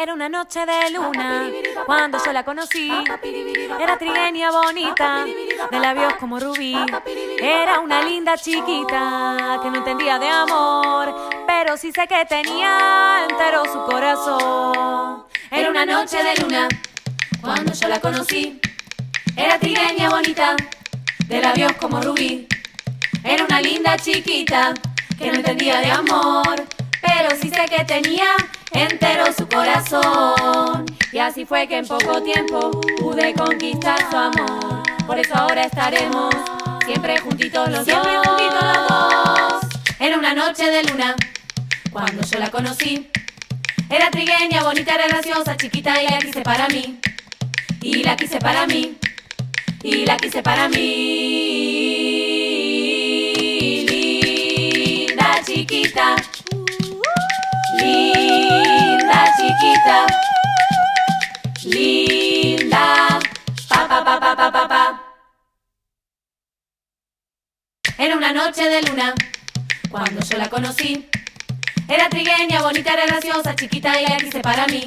Era una noche de luna cuando yo la conocí. Era trigueña bonita, de labios como rubí. Era una linda chiquita que no entendía de amor, pero sí sé que tenía entero su corazón. Era una noche de luna cuando yo la conocí. Era trigueña bonita, de labios como rubí. Era una linda chiquita que no entendía de amor, pero sí sé que tenía entero su corazón. Y así fue que en poco tiempo pude conquistar su amor. Por eso ahora estaremos siempre juntitos los siempre dos. juntitos los dos. Era una noche de luna cuando yo la conocí. Era trigueña, bonita, era graciosa, chiquita y la quise para mí. Y la quise para mí. Y la quise para mí. Linda. Pa pa pa pa. Era una noche de luna cuando yo la conocí. Era trigueña, bonita, era graciosa, chiquita y la quise para mí.